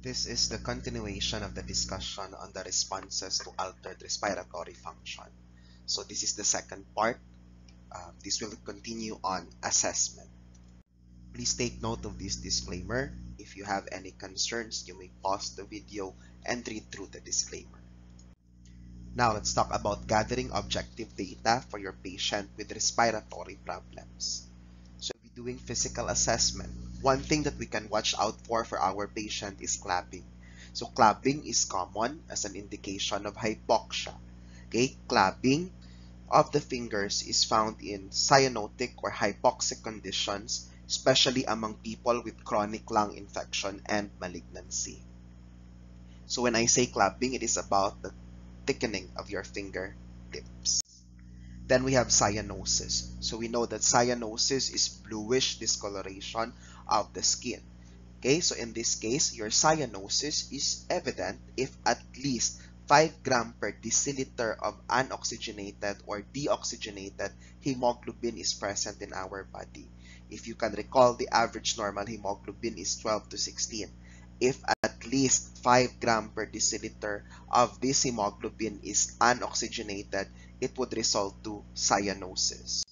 This is the continuation of the discussion on the responses to altered respiratory function. So this is the second part. Uh, this will continue on assessment. Please take note of this disclaimer. If you have any concerns, you may pause the video and read through the disclaimer. Now let's talk about gathering objective data for your patient with respiratory problems. Doing physical assessment. One thing that we can watch out for for our patient is clubbing. So clubbing is common as an indication of hypoxia. Okay, clubbing of the fingers is found in cyanotic or hypoxic conditions, especially among people with chronic lung infection and malignancy. So when I say clubbing, it is about the thickening of your fingertips. Then we have cyanosis. So we know that cyanosis is bluish discoloration of the skin. Okay, so in this case, your cyanosis is evident if at least 5 gram per deciliter of unoxygenated or deoxygenated hemoglobin is present in our body. If you can recall, the average normal hemoglobin is 12 to 16 if at least 5 gram per deciliter of this hemoglobin is unoxygenated, it would result to cyanosis.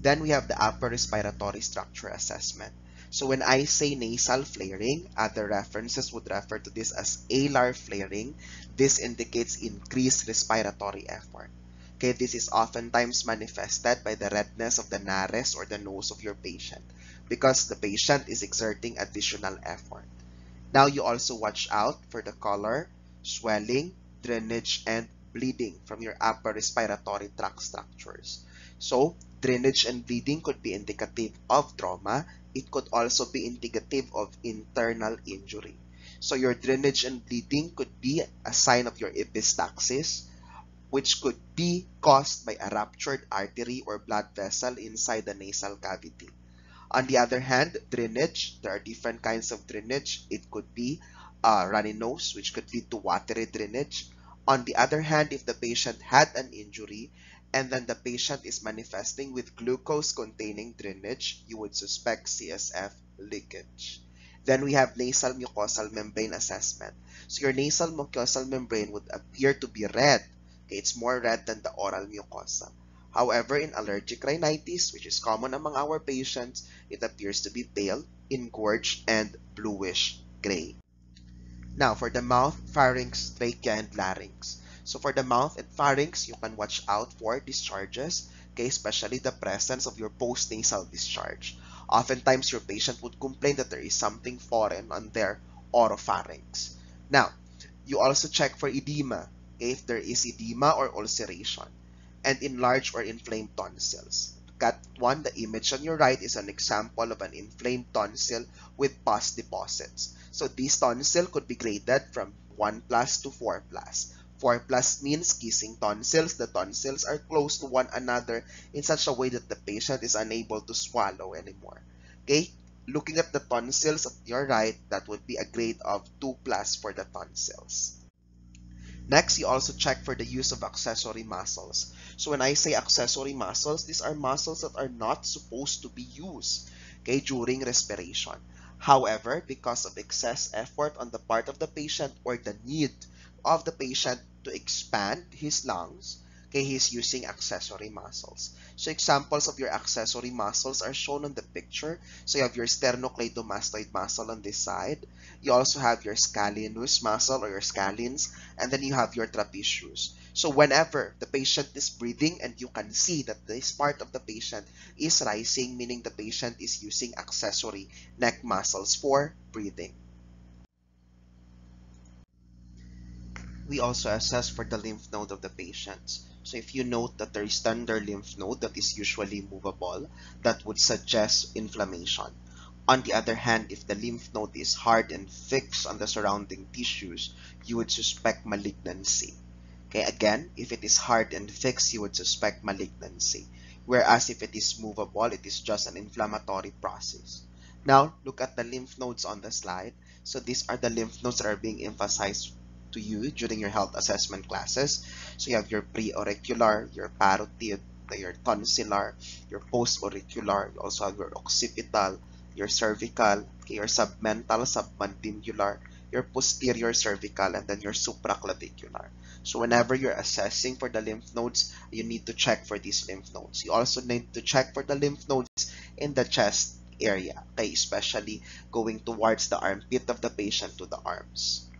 Then we have the upper respiratory structure assessment. So when I say nasal flaring, other references would refer to this as alar flaring. This indicates increased respiratory effort. Okay, this is oftentimes manifested by the redness of the nares or the nose of your patient because the patient is exerting additional effort. Now you also watch out for the color, swelling, drainage, and bleeding from your upper respiratory tract structures. So, drainage and bleeding could be indicative of trauma. It could also be indicative of internal injury. So your drainage and bleeding could be a sign of your epistaxis, which could be caused by a ruptured artery or blood vessel inside the nasal cavity. On the other hand, drainage, there are different kinds of drainage. It could be a runny nose, which could lead to watery drainage. On the other hand, if the patient had an injury and then the patient is manifesting with glucose-containing drainage, you would suspect CSF leakage. Then we have nasal mucosal membrane assessment. So your nasal mucosal membrane would appear to be red. Okay, it's more red than the oral mucosa. However, in allergic rhinitis, which is common among our patients, it appears to be pale, engorged, and bluish gray. Now, for the mouth, pharynx, trachea, and larynx. So for the mouth and pharynx, you can watch out for discharges, okay, especially the presence of your postnasal discharge. Oftentimes, your patient would complain that there is something foreign on their oropharynx. Now, you also check for edema, okay, if there is edema or ulceration and enlarged or inflamed tonsils. Cut 1, the image on your right is an example of an inflamed tonsil with pus deposits. So this tonsil could be graded from 1 plus to 4 plus. 4 plus means kissing tonsils. The tonsils are close to one another in such a way that the patient is unable to swallow anymore. Okay, looking at the tonsils at your right, that would be a grade of 2 plus for the tonsils. Next, you also check for the use of accessory muscles. So when I say accessory muscles, these are muscles that are not supposed to be used okay, during respiration. However, because of excess effort on the part of the patient or the need of the patient to expand his lungs, okay, he's using accessory muscles. So examples of your accessory muscles are shown on the picture. So you have your sternocleidomastoid muscle on this side. You also have your scalenus muscle or your scalens, and then you have your trapezius. So whenever the patient is breathing and you can see that this part of the patient is rising, meaning the patient is using accessory neck muscles for breathing. We also assess for the lymph node of the patients. So if you note that there is tender lymph node that is usually movable, that would suggest inflammation. On the other hand, if the lymph node is hard and fixed on the surrounding tissues, you would suspect malignancy. Okay, again, if it is hard and fixed, you would suspect malignancy. Whereas if it is movable, it is just an inflammatory process. Now, look at the lymph nodes on the slide. So these are the lymph nodes that are being emphasized to you during your health assessment classes. So you have your pre-auricular, your parotid, your tonsillar, your post-auricular, you also have your occipital, your cervical, okay, your submental, submandibular, your posterior cervical, and then your supraclavicular. So whenever you're assessing for the lymph nodes, you need to check for these lymph nodes. You also need to check for the lymph nodes in the chest area, okay, especially going towards the armpit of the patient to the arms.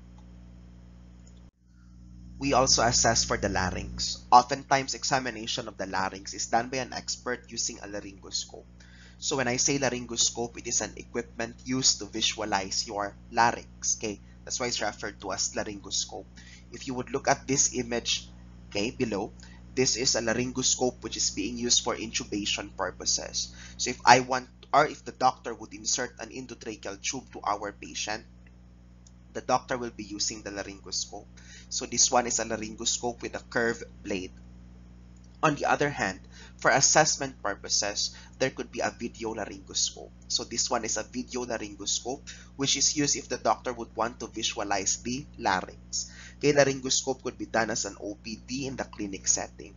We also assess for the larynx. Oftentimes, examination of the larynx is done by an expert using a laryngoscope. So when I say laryngoscope, it is an equipment used to visualize your larynx. Okay, that's why it's referred to as laryngoscope. If you would look at this image, okay, below, this is a laryngoscope which is being used for intubation purposes. So if I want, or if the doctor would insert an endotracheal tube to our patient, the doctor will be using the laryngoscope. So this one is a laryngoscope with a curved blade. On the other hand, for assessment purposes, there could be a video laryngoscope. So this one is a video laryngoscope, which is used if the doctor would want to visualize the larynx. Okay, laryngoscope could be done as an OPD in the clinic setting.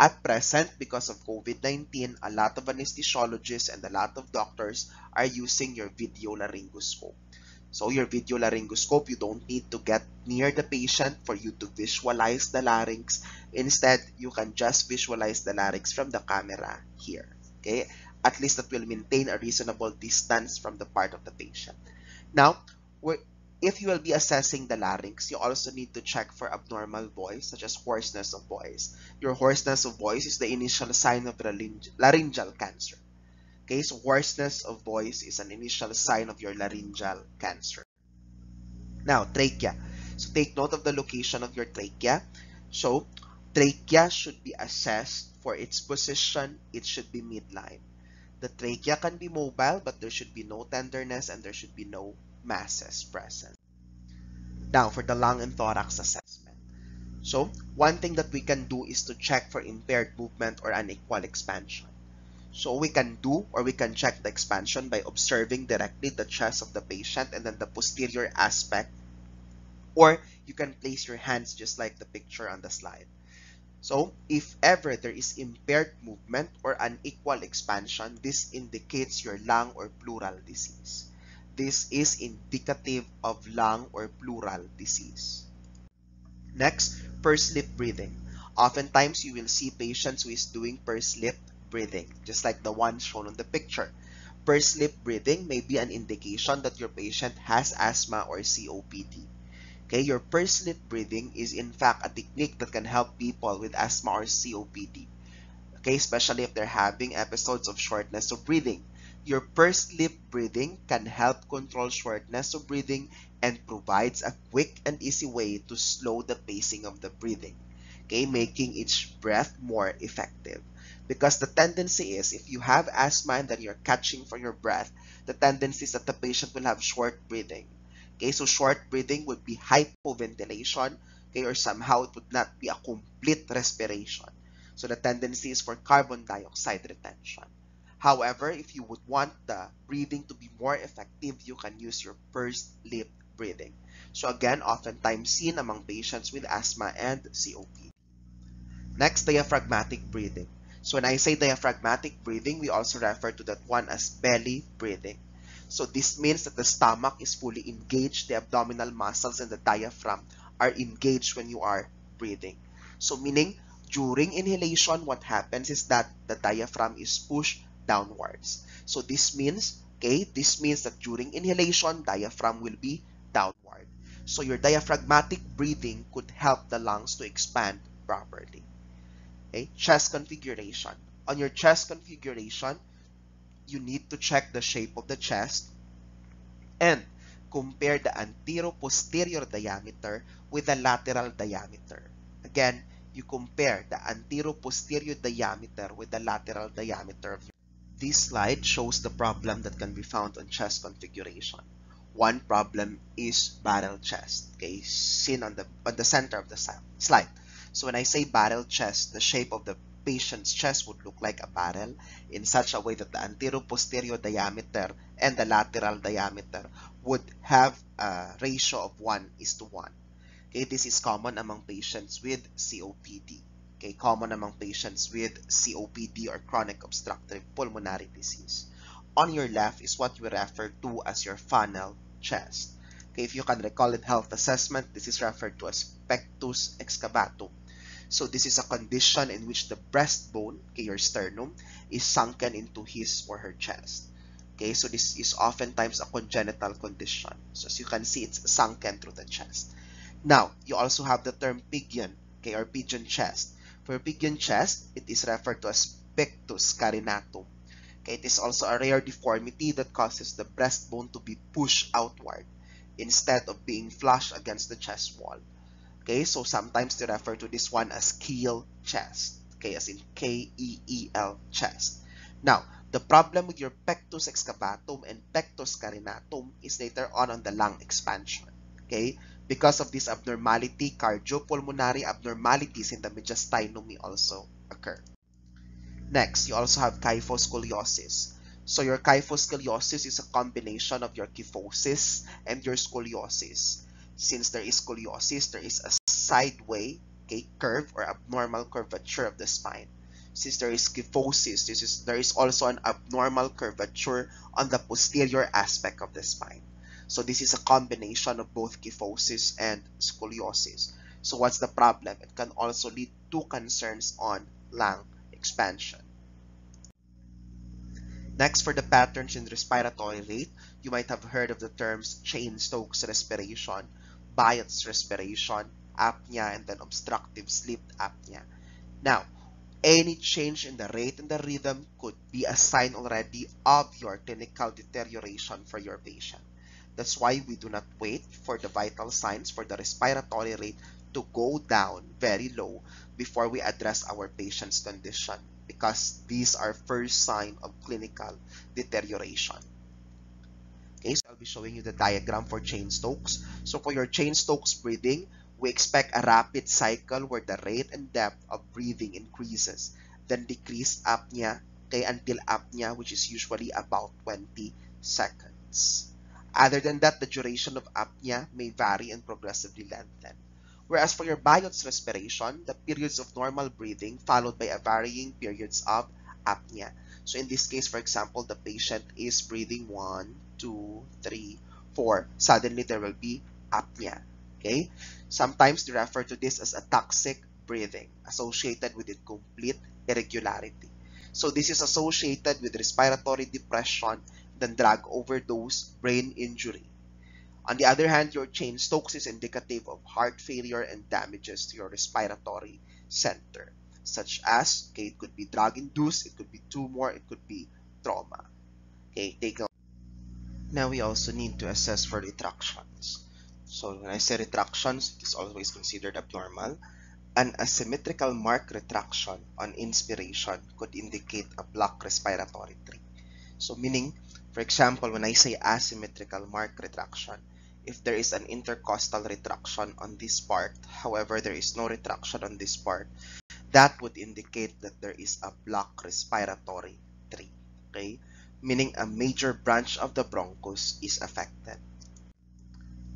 At present, because of COVID-19, a lot of anesthesiologists and a lot of doctors are using your video laryngoscope. So your video laryngoscope, you don't need to get near the patient for you to visualize the larynx. Instead, you can just visualize the larynx from the camera here. Okay, at least that will maintain a reasonable distance from the part of the patient. Now, if you will be assessing the larynx, you also need to check for abnormal voice, such as hoarseness of voice. Your hoarseness of voice is the initial sign of laryngeal cancer. Okay, so hoarseness of voice is an initial sign of your laryngeal cancer. Now, trachea. So take note of the location of your trachea. So, trachea should be assessed for its position. It should be midline. The trachea can be mobile, but there should be no tenderness and there should be no masses present. Now, for the lung and thorax assessment. So, one thing that we can do is to check for impaired movement or unequal expansion. So we can do or we can check the expansion by observing directly the chest of the patient and then the posterior aspect. Or you can place your hands just like the picture on the slide. So if ever there is impaired movement or unequal expansion, this indicates your lung or pleural disease. This is indicative of lung or pleural disease. Next, pursed lip breathing. Oftentimes, you will see patients who is doing pursed lip breathing, just like the one shown on the picture. Pursed lip breathing may be an indication that your patient has asthma or COPD. Okay, your pursed lip breathing is in fact a technique that can help people with asthma or COPD. Okay, especially if they're having episodes of shortness of breathing. Your pursed lip breathing can help control shortness of breathing and provides a quick and easy way to slow the pacing of the breathing, okay, making each breath more effective. Because the tendency is, if you have asthma and then you're catching for your breath, the tendency is that the patient will have short breathing. Okay, so short breathing would be hypoventilation, okay, or somehow it would not be a complete respiration. So the tendency is for carbon dioxide retention. However, if you would want the breathing to be more effective, you can use your pursed lip breathing. So again, oftentimes seen among patients with asthma and COPD. Next, diaphragmatic breathing. So when I say diaphragmatic breathing, we also refer to that one as belly breathing. So this means that the stomach is fully engaged, the abdominal muscles and the diaphragm are engaged when you are breathing. So meaning during inhalation, what happens is that the diaphragm is pushed downwards. So this means, okay, this means that during inhalation, diaphragm will be downward. So your diaphragmatic breathing could help the lungs to expand properly. Okay, chest configuration. On your chest configuration, you need to check the shape of the chest and compare the antero-posterior diameter with the lateral diameter. Again, you compare the antero-posterior diameter with the lateral diameter of your this slide shows the problem that can be found on chest configuration. One problem is barrel chest, okay, seen on the on the center of the slide. So when I say barrel chest, the shape of the patient's chest would look like a barrel in such a way that the antero-posterior diameter and the lateral diameter would have a ratio of 1 is to 1. Okay, this is common among patients with COPD. Okay, common among patients with COPD or chronic obstructive pulmonary disease. On your left is what we refer to as your funnel chest. Okay, if you can recall in health assessment, this is referred to as pectus excavatum. So this is a condition in which the breastbone, okay, your sternum, is sunken into his or her chest. Okay, so this is oftentimes a congenital condition. So as you can see, it's sunken through the chest. Now, you also have the term pigeon, okay, or pigeon chest. For pigeon chest, it is referred to as pectus carinatum. Okay, it is also a rare deformity that causes the breastbone to be pushed outward instead of being flush against the chest wall. Okay, so sometimes they refer to this one as keel chest. Okay, as in K-E-E-L chest. Now, the problem with your pectus excavatum and pectus carinatum is later on on the lung expansion. Okay, because of this abnormality, cardiopulmonary abnormalities in the mediastinum may also occur. Next, you also have kyphoscoliosis. So your kyphoscoliosis is a combination of your kyphosis and your scoliosis. Since there is scoliosis, there is a sideway okay, curve or abnormal curvature of the spine. Since there is kyphosis, this is, there is also an abnormal curvature on the posterior aspect of the spine. So this is a combination of both kyphosis and scoliosis. So what's the problem? It can also lead to concerns on lung expansion. Next, for the patterns in respiratory rate, you might have heard of the terms Cheyne-Stokes respiration, Biot's respiration, apnea, and then obstructive sleep apnea. Now, any change in the rate and the rhythm could be a sign already of your clinical deterioration for your patient. That's why we do not wait for the vital signs for the respiratory rate to go down very low before we address our patient's condition because these are first sign of clinical deterioration. Okay, so I'll be showing you the diagram for Cheyne-Stokes. So for your Cheyne-Stokes breathing, we expect a rapid cycle where the rate and depth of breathing increases, then decrease apnea, okay, until apnea, which is usually about 20 seconds. Other than that, the duration of apnea may vary and progressively lengthen. Whereas for your Biot's respiration, the periods of normal breathing followed by a varying periods of apnea. So in this case, for example, the patient is breathing one, two, three, four. Suddenly there will be apnea. Okay? Sometimes they refer to this as ataxic breathing associated with incomplete irregularity. So this is associated with respiratory depression, then drug overdose, brain injury. On the other hand, your Cheyne Stokes is indicative of heart failure and damages to your respiratory center, such as, okay, it could be drug-induced, it could be tumor, it could be trauma. Okay, take note. Now we also need to assess for retractions. So when I say retractions, it is always considered abnormal. An asymmetrical mark retraction on inspiration could indicate a blocked respiratory tree. So meaning, for example, when I say asymmetrical mark retraction, if there is an intercostal retraction on this part, however, there is no retraction on this part, that would indicate that there is a blocked respiratory tree, okay? Meaning a major branch of the bronchus is affected.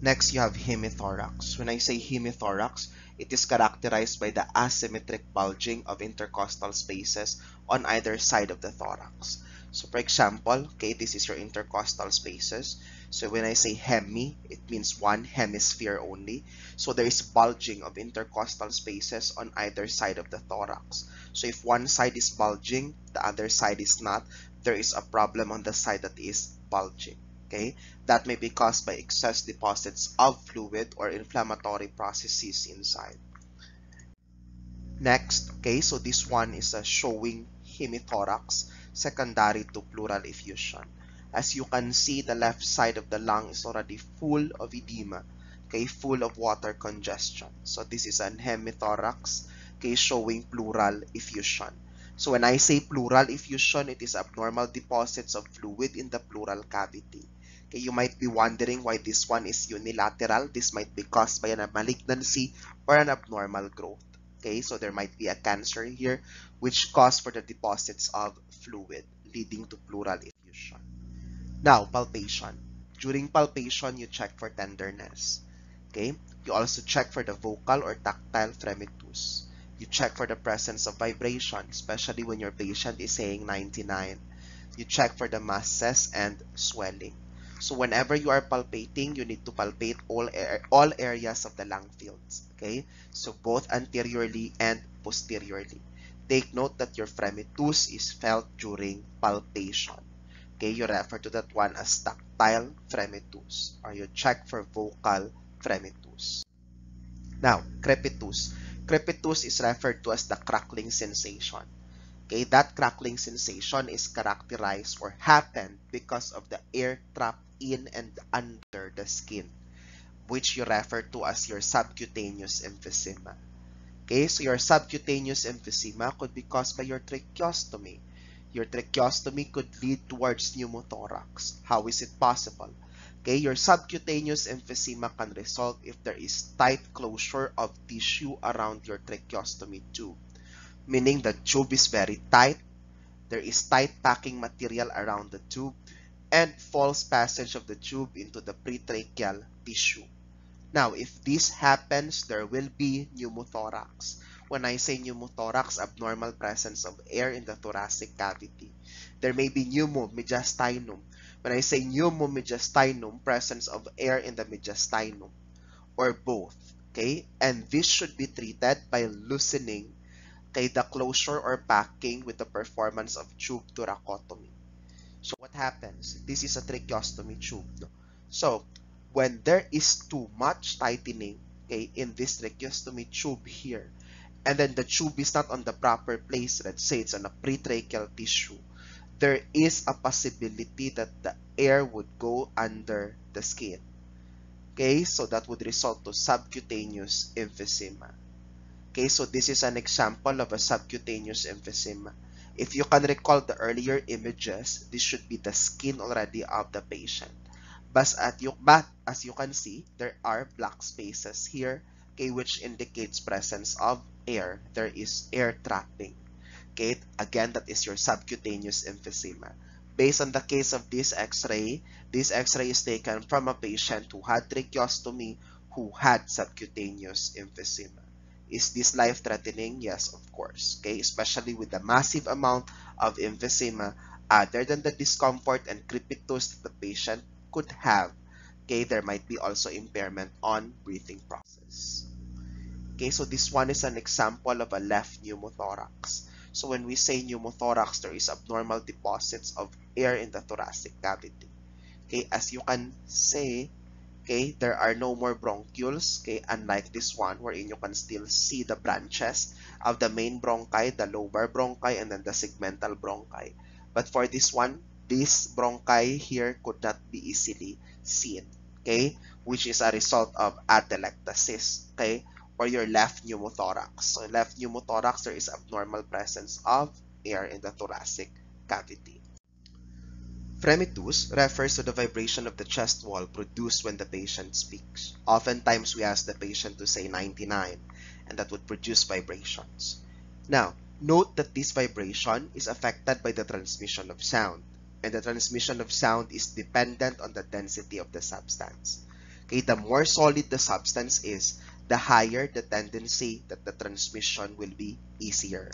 Next, you have hemithorax. When I say hemithorax, it is characterized by the asymmetric bulging of intercostal spaces on either side of the thorax. So for example, okay, this is your intercostal spaces. So when I say hemi, it means one hemisphere only. So there is bulging of intercostal spaces on either side of the thorax. So if one side is bulging, the other side is not, there is a problem on the side that is bulging. Okay, that may be caused by excess deposits of fluid or inflammatory processes inside. Next, okay, so this one is a showing hemithorax secondary to pleural effusion. As you can see, the left side of the lung is already full of edema, okay, full of water congestion. So this is an hemithorax, okay, showing pleural effusion. So when I say pleural effusion, it is abnormal deposits of fluid in the pleural cavity. Okay, you might be wondering why this one is unilateral. This might be caused by a malignancy or an abnormal growth. Okay, so there might be a cancer here which cause for the deposits of fluid leading to pleural effusion. Now, palpation. During palpation, you check for tenderness. Okay, you also check for the vocal or tactile fremitus. You check for the presence of vibration, especially when your patient is saying 99. You check for the masses and swelling. So whenever you are palpating, you need to palpate all, all areas of the lung fields. Okay, so both anteriorly and posteriorly. Take note that your fremitus is felt during palpation. Okay, you refer to that one as tactile fremitus or you check for vocal fremitus. Now, crepitus. Crepitus is referred to as the crackling sensation. Okay, that crackling sensation is characterized or happened because of the air trapped in and under the skin, which you refer to as your subcutaneous emphysema. Okay, so your subcutaneous emphysema could be caused by your tracheostomy. Your tracheostomy could lead towards pneumothorax. How is it possible? Okay, your subcutaneous emphysema can result if there is tight closure of tissue around your tracheostomy tube, meaning the tube is very tight, there is tight packing material around the tube, and false passage of the tube into the pretracheal tissue. Now, if this happens, there will be pneumothorax. When I say pneumothorax, abnormal presence of air in the thoracic cavity. There may be pneumomediastinum. When I say pneumomediastinum, presence of air in the mediastinum or both. Okay? And this should be treated by loosening okay, the closure or packing with the performance of tube thoracotomy. So what happens? This is a tracheostomy tube. No? So when there is too much tightening okay, in this tracheostomy tube here, and then the tube is not on the proper place, let's say it's on a pretracheal tissue, there is a possibility that the air would go under the skin. Okay, so that would result to subcutaneous emphysema. Okay, so this is an example of a subcutaneous emphysema. If you can recall the earlier images, this should be the skin already of the patient. But, at you, but as you can see, there are black spaces here, okay, which indicates presence of air. There is air trapping. Okay, again, that is your subcutaneous emphysema. Based on the case of this x-ray, this x-ray is taken from a patient who had tracheostomy who had subcutaneous emphysema. Is this life-threatening? Yes, of course. Okay, especially with the massive amount of emphysema uh, other than the discomfort and crepitus that the patient could have. Okay, there might be also impairment on breathing process. Okay, so this one is an example of a left pneumothorax. So when we say pneumothorax, there is abnormal deposits of air in the thoracic cavity. Okay, as you can say, okay, there are no more bronchioles, okay, unlike this one wherein you can still see the branches of the main bronchi, the lobar bronchi, and then the segmental bronchi. But for this one, this bronchi here could not be easily seen, okay, which is a result of atelectasis, okay, or your left pneumothorax. So left pneumothorax, there is abnormal presence of air in the thoracic cavity. Fremitus refers to the vibration of the chest wall produced when the patient speaks. Oftentimes, we ask the patient to say 99, and that would produce vibrations. Now, note that this vibration is affected by the transmission of sound, and the transmission of sound is dependent on the density of the substance. Okay, the more solid the substance is, the higher the tendency that the transmission will be easier.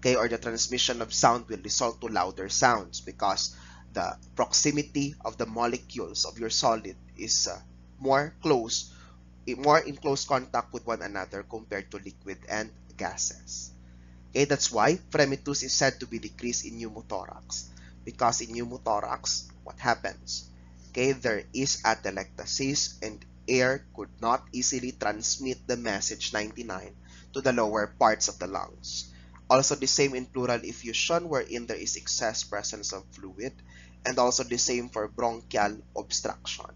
Okay, or the transmission of sound will result to louder sounds because the proximity of the molecules of your solid is uh, more close, more in close contact with one another compared to liquid and gases. Okay, that's why fremitus is said to be decreased in pneumothorax because in pneumothorax, what happens? Okay, there is atelectasis and air could not easily transmit the message 99 to the lower parts of the lungs. Also the same in pleural effusion wherein there is excess presence of fluid and also the same for bronchial obstruction.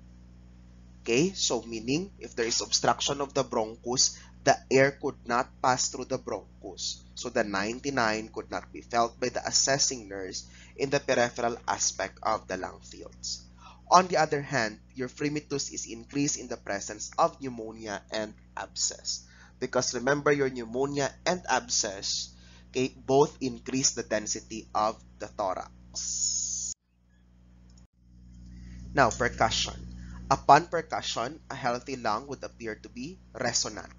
Okay, so meaning if there is obstruction of the bronchus, the air could not pass through the bronchus. So the 99 could not be felt by the assessing nurse in the peripheral aspect of the lung fields. On the other hand, your fremitus is increased in the presence of pneumonia and abscess. Because remember your pneumonia and abscess, okay, both increase the density of the thorax. Now, percussion. Upon percussion, a healthy lung would appear to be resonant,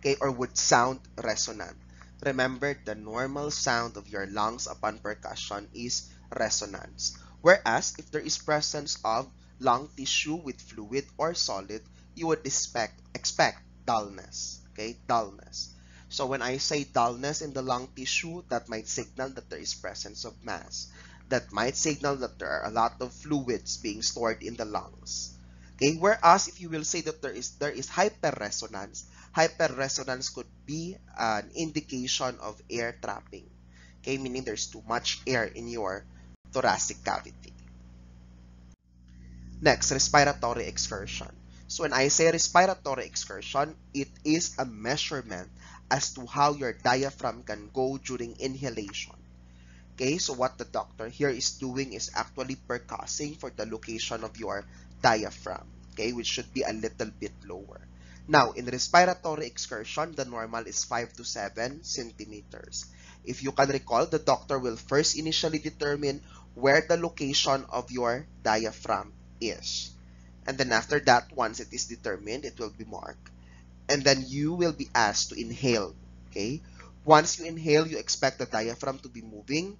okay, or would sound resonant. Remember, the normal sound of your lungs upon percussion is resonance. Whereas, if there is presence of lung tissue with fluid or solid, you would expect, expect dullness, okay, dullness. So when I say dullness in the lung tissue, that might signal that there is presence of mass. That might signal that there are a lot of fluids being stored in the lungs. Okay, whereas if you will say that there is there is hyperresonance, hyperresonance could be an indication of air trapping. Okay, meaning there's too much air in your thoracic cavity. Next, respiratory excursion. So when I say respiratory excursion, it is a measurement as to how your diaphragm can go during inhalation. Okay, so what the doctor here is doing is actually percussing for the location of your diaphragm, okay, which should be a little bit lower. Now, in respiratory excursion, the normal is 5 to 7 centimeters. If you can recall, the doctor will first initially determine where the location of your diaphragm is. And then after that, once it is determined, it will be marked. And then you will be asked to inhale, okay? Once you inhale, you expect the diaphragm to be moving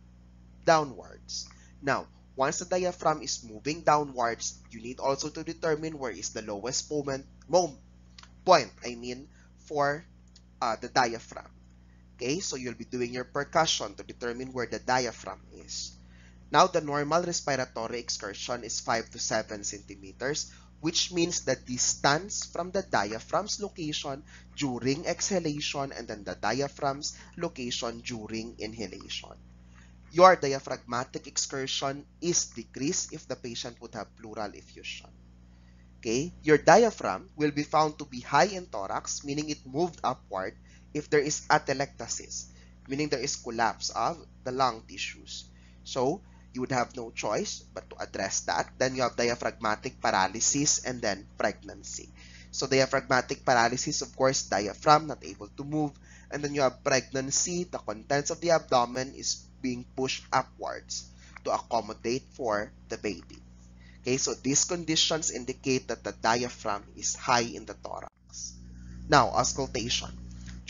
downwards. Now, once the diaphragm is moving downwards, you need also to determine where is the lowest moment, moment point, I mean, for uh, the diaphragm. Okay, so you'll be doing your percussion to determine where the diaphragm is. Now, the normal respiratory excursion is 5 to 7 centimeters, which means the distance from the diaphragm's location during exhalation and then the diaphragm's location during inhalation your diaphragmatic excursion is decreased if the patient would have pleural effusion. Okay, your diaphragm will be found to be high in thorax, meaning it moved upward if there is atelectasis, meaning there is collapse of the lung tissues. So, you would have no choice but to address that. Then you have diaphragmatic paralysis and then pregnancy. So diaphragmatic paralysis, of course, diaphragm not able to move. And then you have pregnancy, the contents of the abdomen is being pushed upwards to accommodate for the baby. Okay, so these conditions indicate that the diaphragm is high in the thorax. Now, auscultation.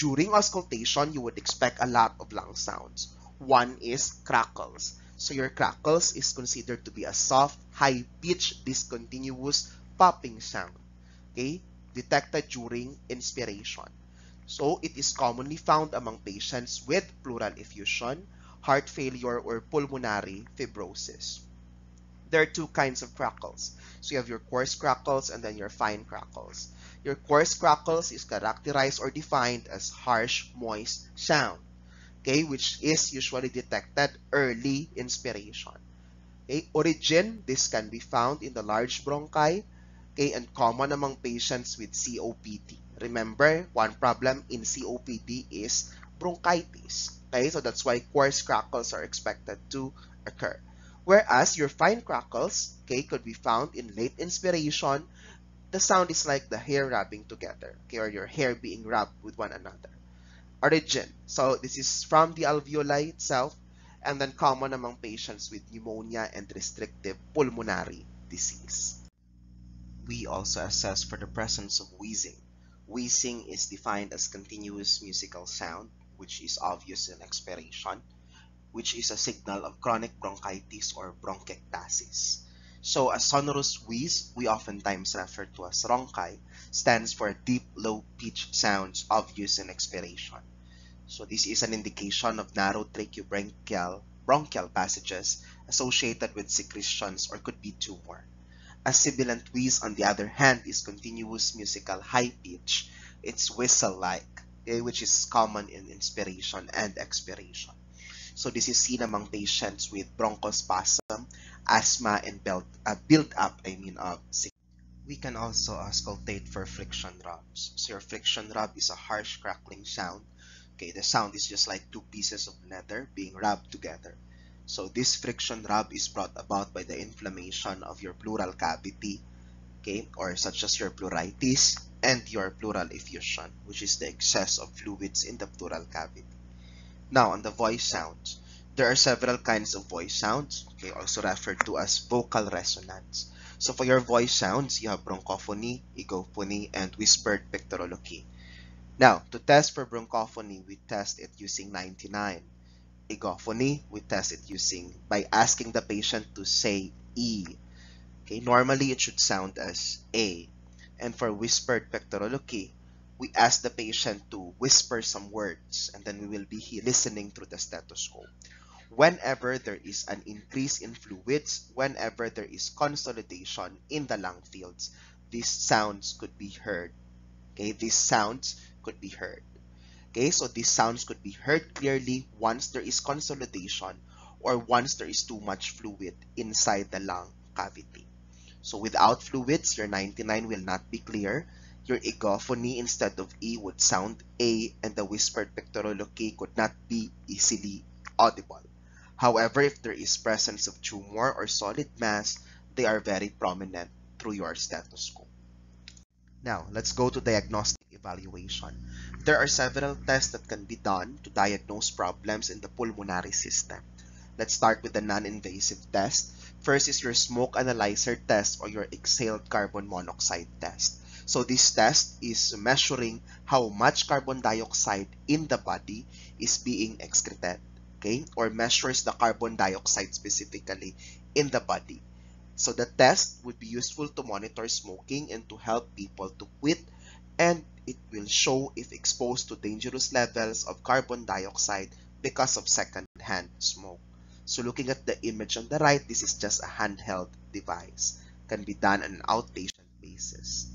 During auscultation, you would expect a lot of lung sounds. One is crackles. So your crackles is considered to be a soft, high-pitched, discontinuous popping sound. Okay, detected during inspiration. So it is commonly found among patients with pleural effusion, heart failure, or pulmonary fibrosis. There are two kinds of crackles. So you have your coarse crackles and then your fine crackles. Your coarse crackles is characterized or defined as harsh, moist sound, okay, which is usually detected early inspiration. Okay, origin, this can be found in the large bronchi, okay, and common among patients with COPD. Remember, one problem in COPD is bronchitis. Okay, so that's why coarse crackles are expected to occur. Whereas your fine crackles, okay, could be found in late inspiration. The sound is like the hair rubbing together, okay, or your hair being rubbed with one another. Origin. So this is from the alveoli itself and then common among patients with pneumonia and restrictive pulmonary disease. We also assess for the presence of wheezing. Wheezing is defined as continuous musical sound which is obvious in expiration, which is a signal of chronic bronchitis or bronchiectasis. So a sonorous wheeze, we oftentimes refer to as rhonchi, stands for deep low-pitched sounds obvious in expiration. So this is an indication of narrow tracheobronchial bronchial passages associated with secretions or could be tumor. A sibilant wheeze, on the other hand, is continuous musical high pitch. It's whistle-like which is common in inspiration and expiration. So this is seen among patients with bronchospasm, asthma, and build, uh, build up, I mean, of We can also auscultate for friction rubs. So your friction rub is a harsh crackling sound. Okay, the sound is just like two pieces of leather being rubbed together. So this friction rub is brought about by the inflammation of your pleural cavity, okay, or such as your pleuritis, and your pleural effusion, which is the excess of fluids in the pleural cavity. Now, on the voice sounds, there are several kinds of voice sounds, okay, also referred to as vocal resonance. So for your voice sounds, you have bronchophony, egophony, and whispered pectoriloquy. Now, to test for bronchophony, we test it using 99. Egophony, we test it using by asking the patient to say E. Okay, normally it should sound as A. And for whispered pectoraloquy, we ask the patient to whisper some words and then we will be listening through the stethoscope. Whenever there is an increase in fluids, whenever there is consolidation in the lung fields, these sounds could be heard. Okay, these sounds could be heard. Okay, so these sounds could be heard clearly once there is consolidation or once there is too much fluid inside the lung cavity. So without fluids, your 99 will not be clear. Your egophony instead of E would sound A and the whispered pectoral pectoriloquy could not be easily audible. However, if there is presence of tumor or solid mass, they are very prominent through your stethoscope. Now, let's go to diagnostic evaluation. There are several tests that can be done to diagnose problems in the pulmonary system. Let's start with the non-invasive test. First is your smoke analyzer test or your exhaled carbon monoxide test. So this test is measuring how much carbon dioxide in the body is being excreted, okay? Or measures the carbon dioxide specifically in the body. So the test would be useful to monitor smoking and to help people to quit and it will show if exposed to dangerous levels of carbon dioxide because of second-hand smoke. So looking at the image on the right, this is just a handheld device. Can be done on an outpatient basis.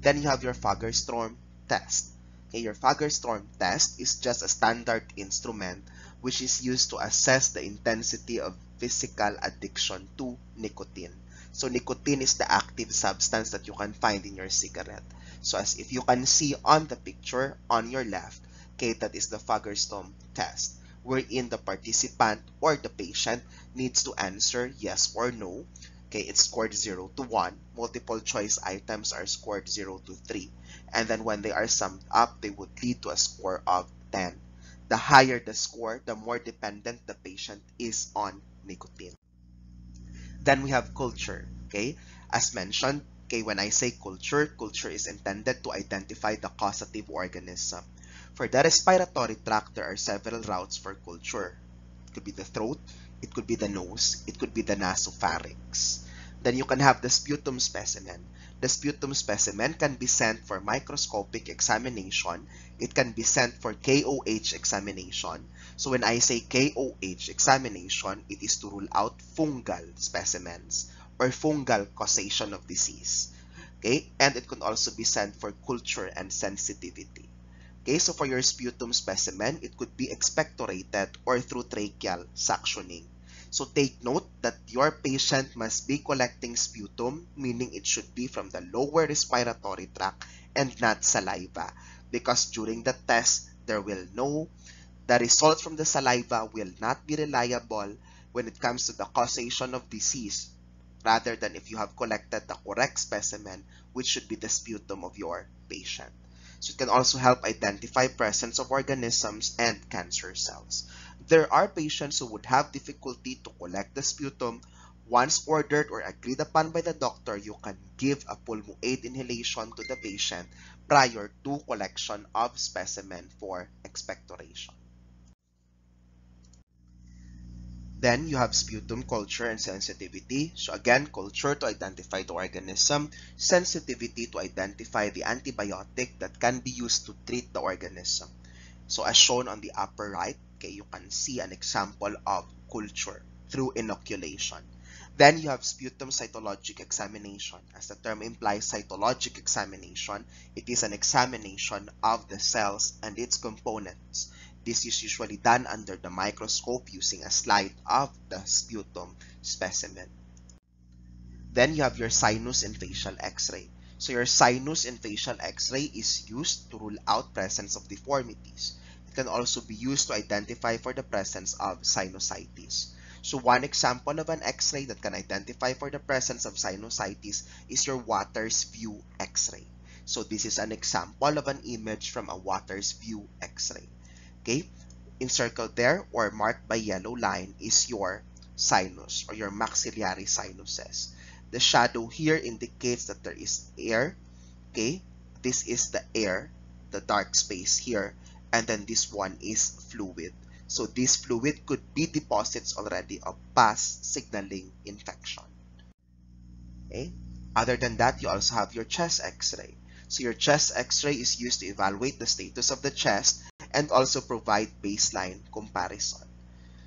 Then you have your Fagerström test. Okay, your Fagerström test is just a standard instrument which is used to assess the intensity of physical addiction to nicotine. So nicotine is the active substance that you can find in your cigarette. So as if you can see on the picture on your left, okay, that is the Fagerström test wherein the participant or the patient needs to answer yes or no. Okay, it's scored 0 to 1. Multiple choice items are scored 0 to 3. And then when they are summed up, they would lead to a score of 10. The higher the score, the more dependent the patient is on nicotine. Then we have culture. Okay, as mentioned, okay, when I say culture, culture is intended to identify the causative organism. For the respiratory tract, there are several routes for culture. It could be the throat, it could be the nose, it could be the nasopharynx. Then you can have the sputum specimen. The sputum specimen can be sent for microscopic examination. It can be sent for KOH examination. So when I say KOH examination, it is to rule out fungal specimens or fungal causation of disease. Okay, and it can also be sent for culture and sensitivity. Okay, so for your sputum specimen, it could be expectorated or through tracheal suctioning. So take note that your patient must be collecting sputum, meaning it should be from the lower respiratory tract and not saliva. Because during the test, there will no, the results from the saliva will not be reliable when it comes to the causation of disease, rather than if you have collected the correct specimen, which should be the sputum of your patient. So it can also help identify presence of organisms and cancer cells. There are patients who would have difficulty to collect the sputum. Once ordered or agreed upon by the doctor, you can give a pulmoaid inhalation to the patient prior to collection of specimen for expectoration. Then you have sputum culture and sensitivity. So again, culture to identify the organism, sensitivity to identify the antibiotic that can be used to treat the organism. So as shown on the upper right, okay, you can see an example of culture through inoculation. Then you have sputum cytologic examination. As the term implies cytologic examination, it is an examination of the cells and its components. This is usually done under the microscope using a slide of the sputum specimen. Then you have your sinus and facial x-ray. So your sinus and facial x-ray is used to rule out presence of deformities. It can also be used to identify for the presence of sinusitis. So one example of an x-ray that can identify for the presence of sinusitis is your Waters View x-ray. So this is an example of an image from a Waters View x-ray. Okay? Encircled there or marked by yellow line is your sinus or your maxillary sinuses. The shadow here indicates that there is air. Okay? This is the air, the dark space here. And then this one is fluid. So this fluid could be deposits already of past signaling infection. Okay? Other than that, you also have your chest x-ray. So your chest x-ray is used to evaluate the status of the chest and also provide baseline comparison.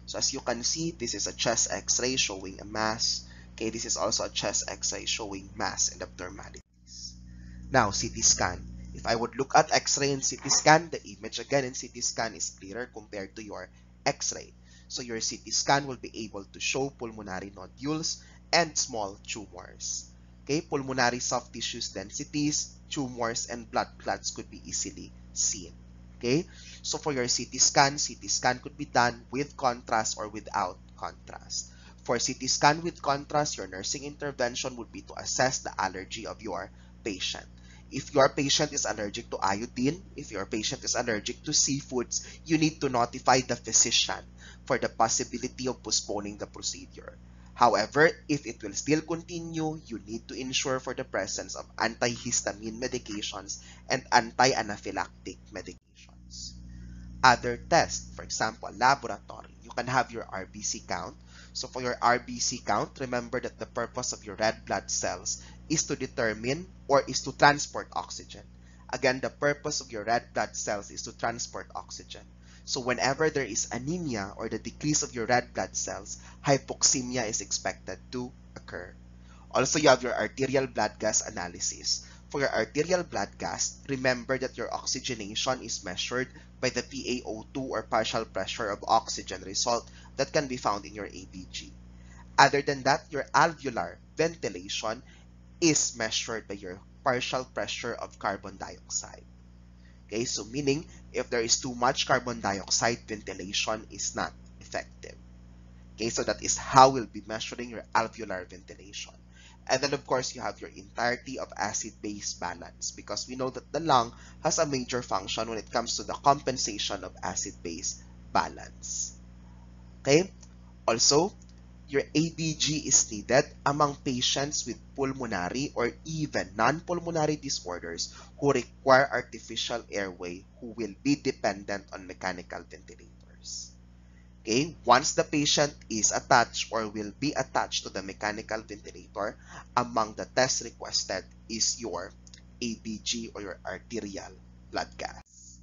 So as you can see, this is a chest x-ray showing a mass. Okay, this is also a chest x-ray showing mass and abnormalities. Now, CT scan. If I would look at x-ray and CT scan, the image again in CT scan is clearer compared to your x-ray. So your CT scan will be able to show pulmonary nodules and small tumors. Okay, pulmonary soft tissues densities, tumors, and blood clots could be easily seen. Okay, so for your CT scan, CT scan could be done with contrast or without contrast. For CT scan with contrast, your nursing intervention would be to assess the allergy of your patient. If your patient is allergic to iodine, if your patient is allergic to seafoods, you need to notify the physician for the possibility of postponing the procedure. However, if it will still continue, you need to ensure for the presence of antihistamine medications and anti-anaphylactic medications. Other tests, for example, laboratory, you can have your RBC count. So for your RBC count, remember that the purpose of your red blood cells is to determine or is to transport oxygen. Again, the purpose of your red blood cells is to transport oxygen. So whenever there is anemia or the decrease of your red blood cells, hypoxemia is expected to occur. Also, you have your arterial blood gas analysis. For your arterial blood gas, remember that your oxygenation is measured by the PaO2 or partial pressure of oxygen result that can be found in your ABG. Other than that, your alveolar ventilation is measured by your partial pressure of carbon dioxide. Okay, so meaning if there is too much carbon dioxide, ventilation is not effective. Okay, so that is how we'll be measuring your alveolar ventilation. And then of course, you have your entirety of acid-base balance because we know that the lung has a major function when it comes to the compensation of acid-base balance. Okay, also, your ABG is needed among patients with pulmonary or even non-pulmonary disorders who require artificial airway who will be dependent on mechanical ventilators. Okay, once the patient is attached or will be attached to the mechanical ventilator, among the tests requested is your ABG or your arterial blood gas.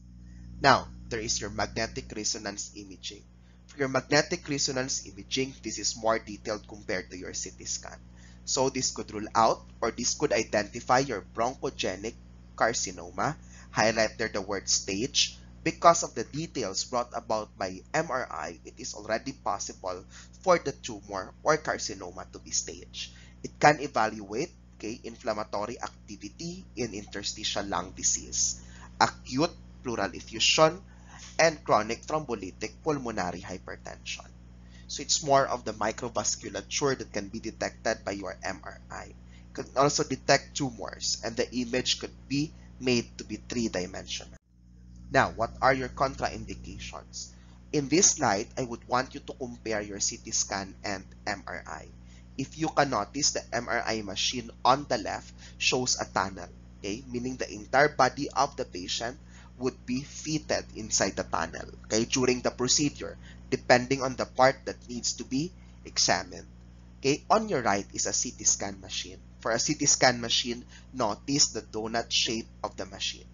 Now, there is your magnetic resonance imaging your magnetic resonance imaging, this is more detailed compared to your CT scan. So this could rule out or this could identify your bronchogenic carcinoma, highlight there the word stage. Because of the details brought about by MRI, it is already possible for the tumor or carcinoma to be staged. It can evaluate okay, inflammatory activity in interstitial lung disease, acute pleural effusion, and chronic thromboembolic pulmonary hypertension. So it's more of the microvasculature that can be detected by your MRI. It can also detect tumors and the image could be made to be three-dimensional. Now, what are your contraindications? In this slide, I would want you to compare your CT scan and MRI. If you can notice, the MRI machine on the left shows a tunnel, okay? meaning the entire body of the patient would be fitted inside the tunnel okay, during the procedure, depending on the part that needs to be examined. Okay, on your right is a CT scan machine. For a CT scan machine, notice the donut shape of the machine.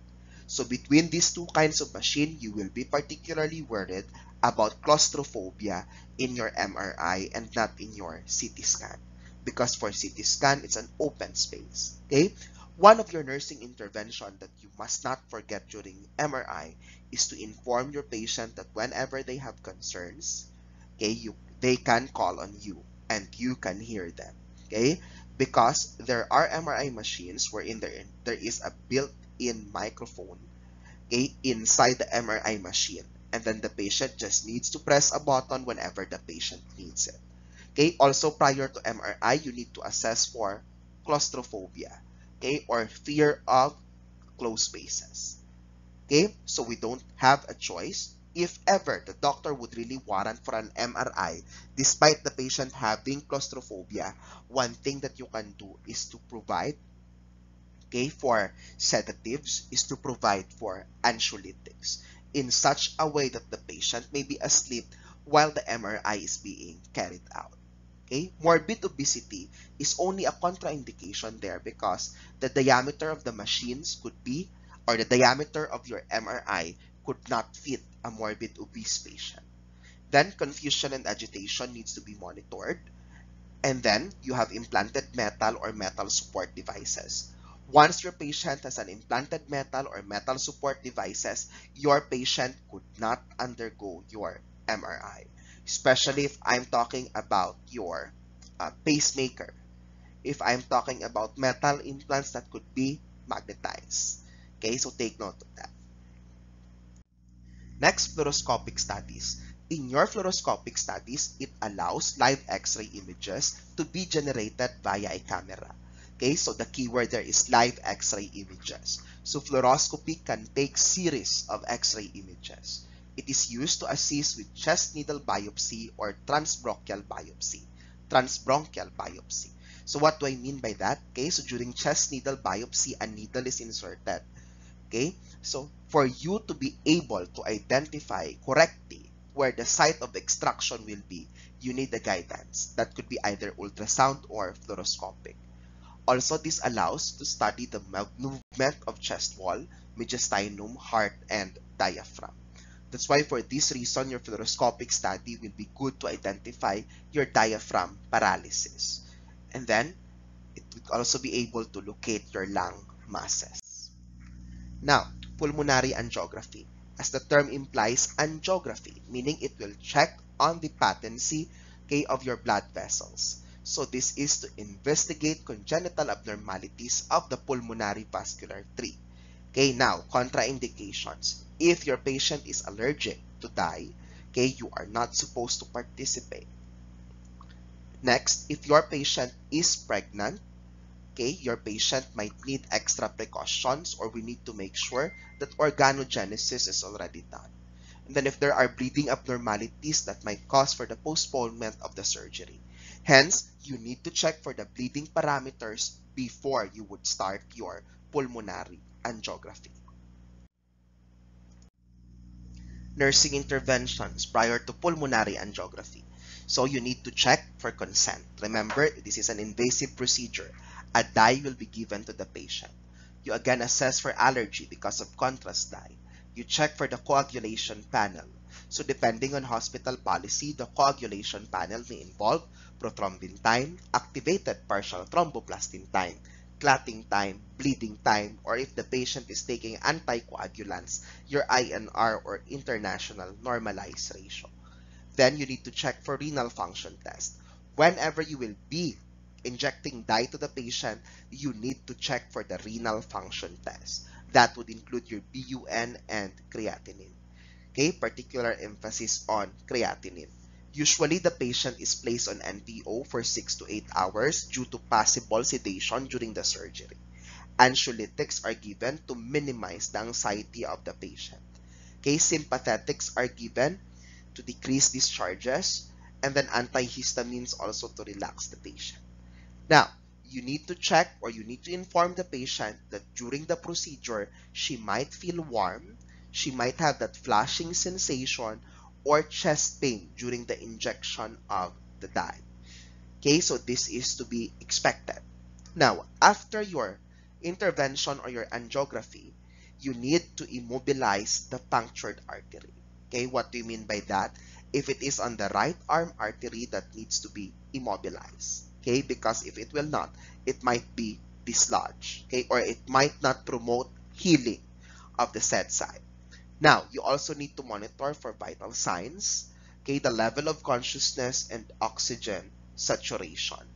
So between these two kinds of machine, you will be particularly worried about claustrophobia in your MRI and not in your CT scan. Because for CT scan, it's an open space. Okay? One of your nursing intervention that you must not forget during MRI is to inform your patient that whenever they have concerns, okay, you they can call on you and you can hear them. Okay? Because there are MRI machines wherein there, there is a built-in microphone okay, inside the MRI machine. And then the patient just needs to press a button whenever the patient needs it. Okay, also prior to MRI, you need to assess for claustrophobia okay, or fear of closed spaces. Okay, so we don't have a choice. If ever the doctor would really warrant for an MRI, despite the patient having claustrophobia, one thing that you can do is to provide, okay, for sedatives, is to provide for anxiolytics in such a way that the patient may be asleep while the MRI is being carried out. Okay, morbid obesity is only a contraindication there because the diameter of the machines could be, or the diameter of your MRI could not fit a morbid obese patient. Then confusion and agitation needs to be monitored. And then you have implanted metal or metal support devices. Once your patient has an implanted metal or metal support devices, your patient could not undergo your MRI, especially if I'm talking about your uh, pacemaker. If I'm talking about metal implants that could be magnetized. Okay, so take note of that. Next, fluoroscopic studies. In your fluoroscopic studies, it allows live X-ray images to be generated via a camera. Okay, so the keyword there is live X-ray images. So fluoroscopy can take series of X-ray images. It is used to assist with chest needle biopsy or transbronchial biopsy. Transbronchial biopsy. So what do I mean by that? Okay, so during chest needle biopsy, a needle is inserted. Okay, so for you to be able to identify correctly where the site of extraction will be, you need a guidance. That could be either ultrasound or fluoroscopic. Also, this allows to study the movement of chest wall, mediastinum, heart, and diaphragm. That's why for this reason, your fluoroscopic study will be good to identify your diaphragm paralysis. And then, it will also be able to locate your lung masses. Now, pulmonary angiography as the term implies angiography, meaning it will check on the patency okay, of your blood vessels. So this is to investigate congenital abnormalities of the pulmonary vascular tree. Okay, now, contraindications. If your patient is allergic to dye, okay, you are not supposed to participate. Next, if your patient is pregnant, okay, your patient might need extra precautions or we need to make sure that organogenesis is already done. And then if there are bleeding abnormalities that might cause for the postponement of the surgery. Hence, you need to check for the bleeding parameters before you would start your pulmonary angiography. Nursing interventions prior to pulmonary angiography. So you need to check for consent. Remember, this is an invasive procedure a dye will be given to the patient. You again assess for allergy because of contrast dye. You check for the coagulation panel. So depending on hospital policy, the coagulation panel may involve prothrombin time, activated partial thromboplastin time, clotting time, bleeding time, or if the patient is taking anticoagulants, your INR or international normalized ratio. Then you need to check for renal function test. Whenever you will be injecting dye to the patient, you need to check for the renal function test. That would include your BUN and creatinine. Okay, particular emphasis on creatinine. Usually, the patient is placed on NPO for 6 to 8 hours due to possible sedation during the surgery. Anxiolytics are given to minimize the anxiety of the patient. Okay, sympathetics are given to decrease discharges, and then antihistamines also to relax the patient. Now, you need to check or you need to inform the patient that during the procedure, she might feel warm, she might have that flushing sensation or chest pain during the injection of the dye. Okay, so this is to be expected. Now, after your intervention or your angiography, you need to immobilize the punctured artery. Okay, what do you mean by that? If it is on the right arm artery that needs to be immobilized okay because if it will not it might be dislodged okay or it might not promote healing of the said side now you also need to monitor for vital signs okay the level of consciousness and oxygen saturation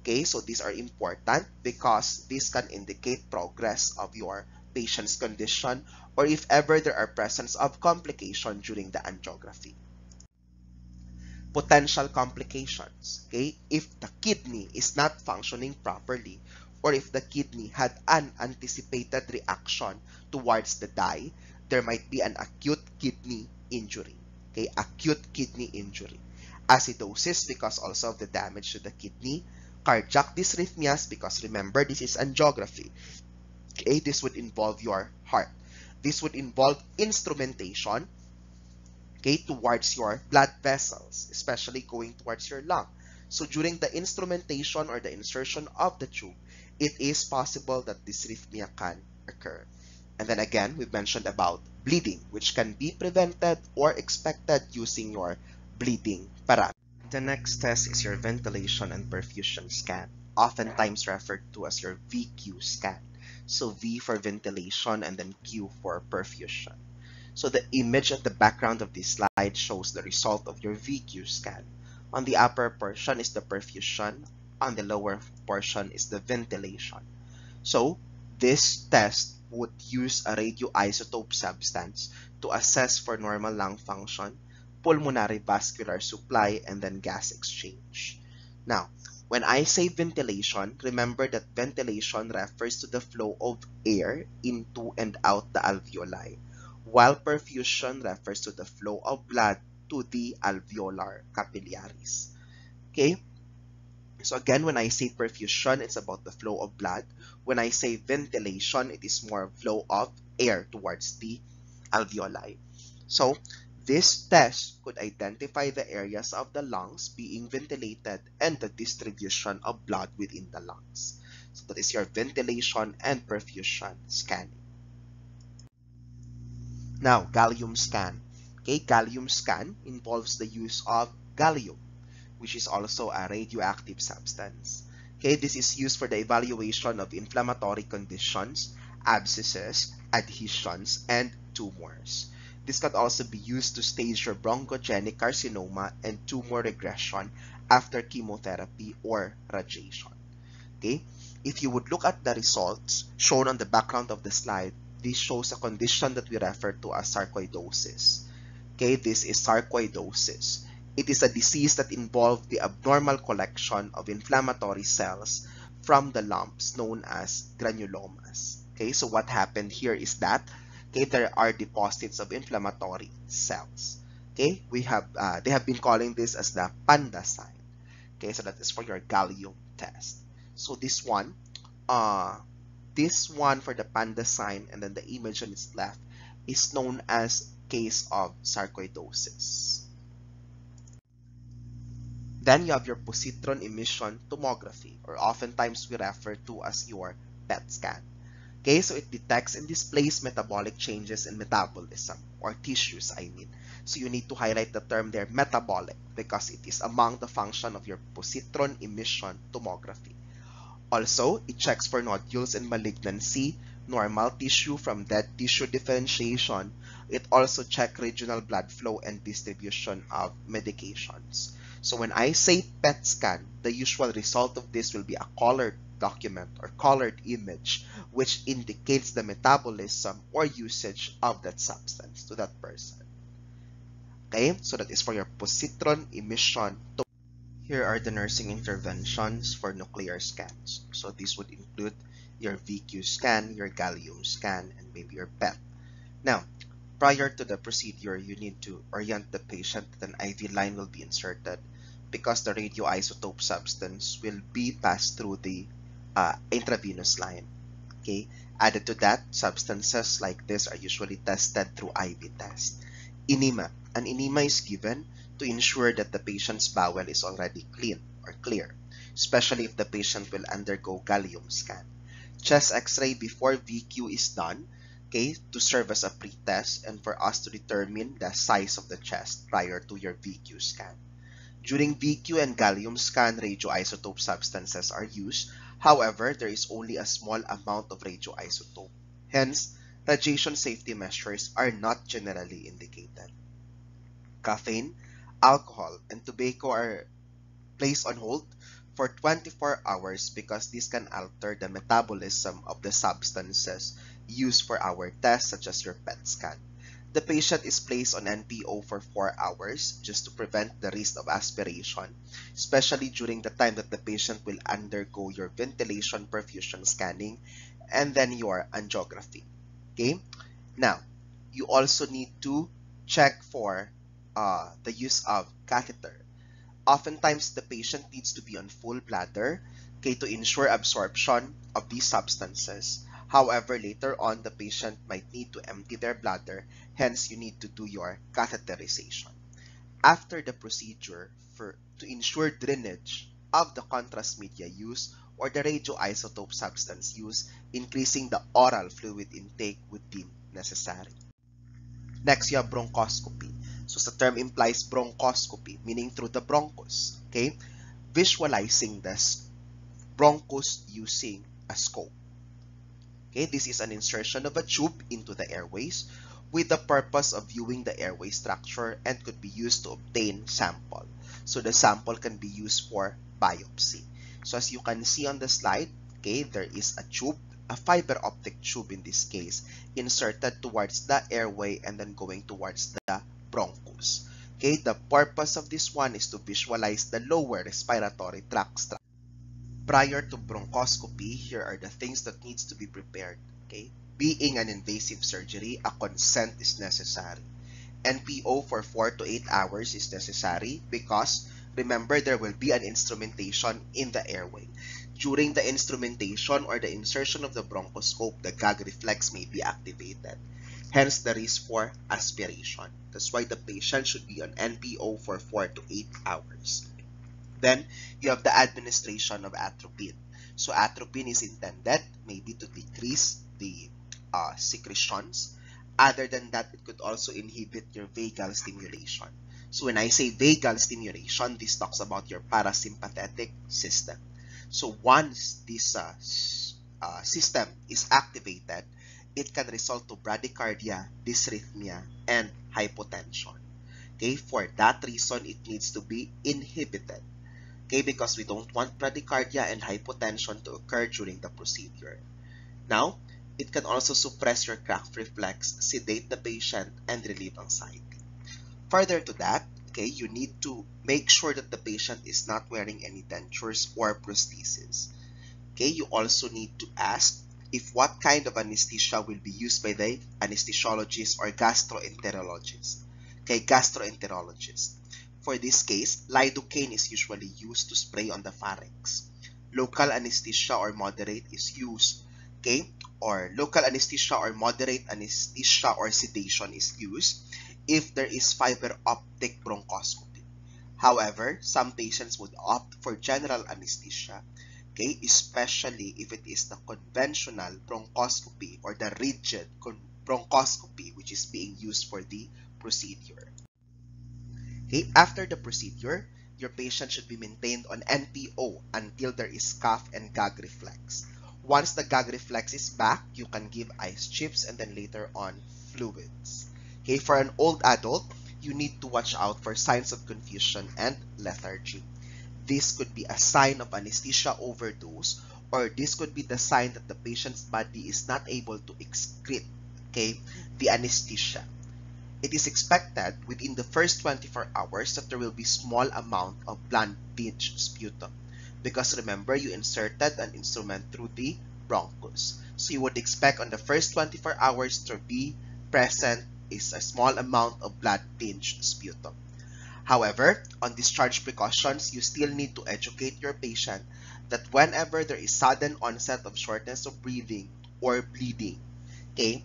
okay so these are important because this can indicate progress of your patient's condition or if ever there are presence of complication during the angiography potential complications. Okay? If the kidney is not functioning properly or if the kidney had an anticipated reaction towards the dye, there might be an acute kidney injury. Okay? Acute kidney injury. Acidosis because also of the damage to the kidney. Cardiac dysrhythmias because remember this is angiography. Okay? This would involve your heart. This would involve instrumentation okay, towards your blood vessels, especially going towards your lung. So during the instrumentation or the insertion of the tube, it is possible that dysrhythmia can occur. And then again, we've mentioned about bleeding, which can be prevented or expected using your bleeding parameter. The next test is your ventilation and perfusion scan, oftentimes referred to as your VQ scan. So V for ventilation and then Q for perfusion. So the image at the background of this slide shows the result of your VQ scan. On the upper portion is the perfusion, on the lower portion is the ventilation. So this test would use a radioisotope substance to assess for normal lung function, pulmonary vascular supply, and then gas exchange. Now, when I say ventilation, remember that ventilation refers to the flow of air into and out the alveoli, while perfusion refers to the flow of blood to the alveolar capillaries. Okay? So again, when I say perfusion, it's about the flow of blood. When I say ventilation, it is more flow of air towards the alveoli. So this test could identify the areas of the lungs being ventilated and the distribution of blood within the lungs. So that is your ventilation and perfusion scanning. Now, gallium scan. Okay, gallium scan involves the use of gallium, which is also a radioactive substance. Okay, this is used for the evaluation of inflammatory conditions, abscesses, adhesions, and tumors. This can also be used to stage your bronchogenic carcinoma and tumor regression after chemotherapy or radiation. Okay, if you would look at the results shown on the background of the slide, this shows a condition that we refer to as sarcoidosis. Okay, this is sarcoidosis. It is a disease that involves the abnormal collection of inflammatory cells from the lumps known as granulomas. Okay, so what happened here is that okay, there are deposits of inflammatory cells. Okay, we have uh, they have been calling this as the panda sign. Okay, so that is for your gallium test. So this one, uh, this one for the panda sign and then the image on its left is known as case of sarcoidosis. Then you have your positron emission tomography, or oftentimes we refer to as your PET scan. Okay, so it detects and displays metabolic changes in metabolism, or tissues, I mean. So you need to highlight the term there, metabolic, because it is among the function of your positron emission tomography. Also, it checks for nodules and malignancy, normal tissue from dead tissue differentiation. It also checks regional blood flow and distribution of medications. So when I say PET scan, the usual result of this will be a colored document or colored image which indicates the metabolism or usage of that substance to that person. Okay, so that is for your positron emission. Here are the nursing interventions for nuclear scans. So this would include your VQ scan, your gallium scan, and maybe your PET. Now, prior to the procedure, you need to orient the patient that an IV line will be inserted because the radioisotope substance will be passed through the uh, intravenous line. Okay. Added to that, substances like this are usually tested through IV test. Enema. An enema is given to ensure that the patient's bowel is already clean or clear, especially if the patient will undergo gallium scan. Chest x-ray before VQ is done okay, to serve as a pretest and for us to determine the size of the chest prior to your VQ scan. During VQ and gallium scan, radioisotope substances are used However, there is only a small amount of radioisotope. Hence, radiation safety measures are not generally indicated. Caffeine, alcohol, and tobacco are placed on hold for 24 hours because this can alter the metabolism of the substances used for our tests such as your PET scan. The patient is placed on NPO for 4 hours just to prevent the risk of aspiration, especially during the time that the patient will undergo your ventilation perfusion scanning and then your angiography. Okay? Now, you also need to check for uh, the use of catheter. Oftentimes, the patient needs to be on full bladder okay, to ensure absorption of these substances. However, later on, the patient might need to empty their bladder, hence you need to do your catheterization. after the procedure for to ensure drainage of the contrast media used or the radioisotope substance used, increasing the oral fluid intake would be necessary. Next, you have bronchoscopy. So the term implies bronchoscopy, meaning through the bronchus, okay? Visualizing the bronchus using a scope. Okay, this is an insertion of a tube into the airways with the purpose of viewing the airway structure and could be used to obtain sample. So the sample can be used for biopsy. So as you can see on the slide, okay, there is a tube, a fiber optic tube in this case, inserted towards the airway and then going towards the bronchus. Okay, the purpose of this one is to visualize the lower respiratory tract structure. Prior to bronchoscopy, here are the things that needs to be prepared. Okay, being an invasive surgery, a consent is necessary. NPO for 4 to 8 hours is necessary because remember there will be an instrumentation in the airway. During the instrumentation or the insertion of the bronchoscope, the gag reflex may be activated. Hence the risk for aspiration. That's why the patient should be on NPO for 4 to 8 hours. Then you have the administration of atropine. So atropine is intended maybe to decrease the uh, secretions. Other than that, it could also inhibit your vagal stimulation. So when I say vagal stimulation, this talks about your parasympathetic system. So once this uh, uh, system is activated, it can result to bradycardia, dysrhythmia, and hypotension. Okay, for that reason, it needs to be inhibited. Okay, because we don't want bradycardia and hypotension to occur during the procedure. Now, it can also suppress your craft reflex, sedate the patient, and relieve anxiety. Further to that, okay, you need to make sure that the patient is not wearing any dentures or prosthesis. Okay, you also need to ask if what kind of anesthesia will be used by the anesthesiologist or gastroenterologist. Okay, gastroenterologist. For this case, lidocaine is usually used to spray on the pharynx. Local anesthesia or moderate is used, okay, or local anesthesia or moderate anesthesia or sedation is used if there is fiber optic bronchoscopy. However, some patients would opt for general anesthesia, okay, especially if it is the conventional bronchoscopy or the rigid bronchoscopy which is being used for the procedure. Okay, after the procedure, your patient should be maintained on NPO until there is cough and gag reflex. Once the gag reflex is back, you can give ice chips and then later on fluids. Okay, for an old adult, you need to watch out for signs of confusion and lethargy. This could be a sign of anesthesia overdose or this could be the sign that the patient's body is not able to excrete okay, the anesthesia. It is expected within the first 24 hours that there will be small amount of blunt pinch sputum because remember you inserted an instrument through the bronchus. So you would expect on the first 24 hours to be present is a small amount of blood pinch sputum. However, on discharge precautions, you still need to educate your patient that whenever there is sudden onset of shortness of breathing or bleeding, okay,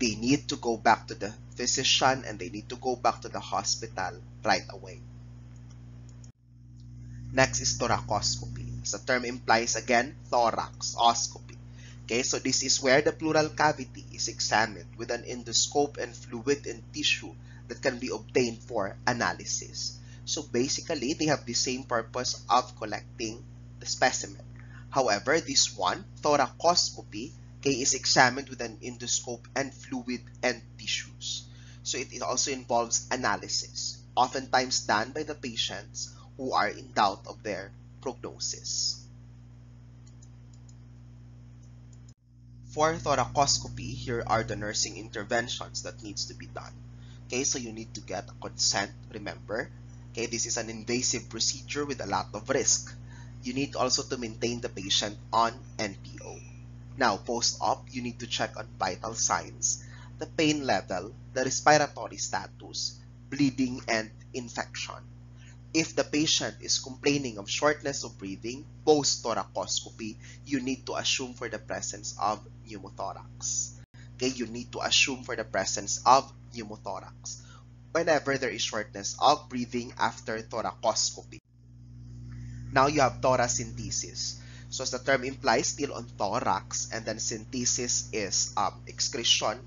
they need to go back to the physician and they need to go back to the hospital right away. Next is thoracoscopy. The term implies again, thorax, oscopy. Okay, so this is where the pleural cavity is examined with an endoscope and fluid and tissue that can be obtained for analysis. So basically, they have the same purpose of collecting the specimen. However, this one, thoracoscopy, okay, is examined with an endoscope and fluid and tissues. So it also involves analysis, oftentimes done by the patients who are in doubt of their prognosis. For thoracoscopy, here are the nursing interventions that needs to be done. Okay, so you need to get consent, remember. Okay, this is an invasive procedure with a lot of risk. You need also to maintain the patient on NPO. Now, post-op, you need to check on vital signs, the pain level, the respiratory status, bleeding, and infection. If the patient is complaining of shortness of breathing post-thoracoscopy, you need to assume for the presence of pneumothorax. Okay, you need to assume for the presence of pneumothorax. whenever there is shortness of breathing after thoracoscopy. Now you have thoracentesis. So as the term implies, still on thorax, and then synthesis is um, excretion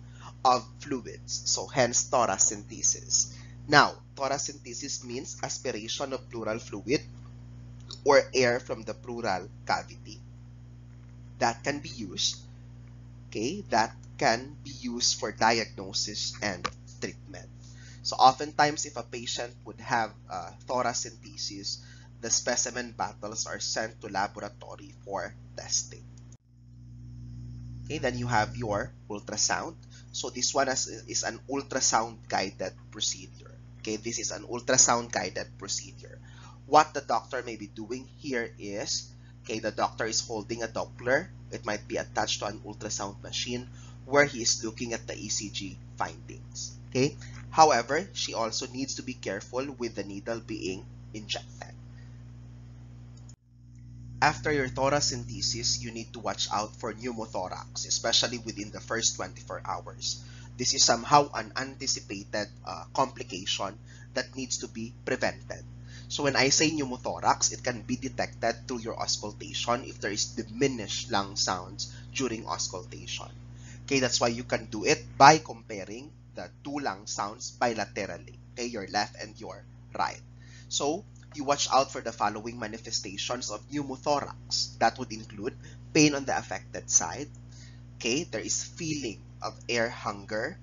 of fluids. So hence thoracentesis. Now, thoracentesis means aspiration of pleural fluid or air from the pleural cavity. That can be used, okay, that can be used for diagnosis and treatment. So oftentimes, if a patient would have uh, thoracentesis, the specimen bottles are sent to laboratory for testing. Okay, then you have your ultrasound. So this one is, is an ultrasound guided procedure. Okay, this is an ultrasound guided procedure. What the doctor may be doing here is, okay, the doctor is holding a Doppler. It might be attached to an ultrasound machine where he is looking at the ECG findings. Okay, however, she also needs to be careful with the needle being injected. After your thoracentesis, you need to watch out for pneumothorax, especially within the first 24 hours. This is somehow an anticipated uh, complication that needs to be prevented. So when I say pneumothorax, it can be detected through your auscultation if there is diminished lung sounds during auscultation. Okay, that's why you can do it by comparing the two lung sounds bilaterally, okay, your left and your right. So you watch out for the following manifestations of pneumothorax. That would include pain on the affected side. Okay, there is feeling of air hunger.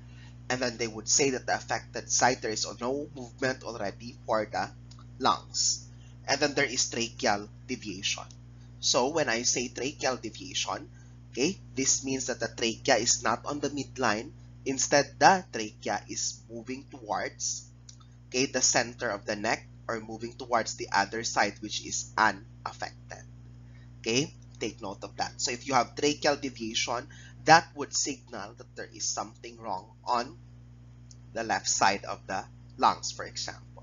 And then they would say that the affected side, there is no movement already for the lungs. And then there is tracheal deviation. So when I say tracheal deviation, okay, this means that the trachea is not on the midline. Instead, the trachea is moving towards okay, the center of the neck or moving towards the other side which is unaffected. Okay, take note of that. So if you have tracheal deviation, that would signal that there is something wrong on the left side of the lungs, for example.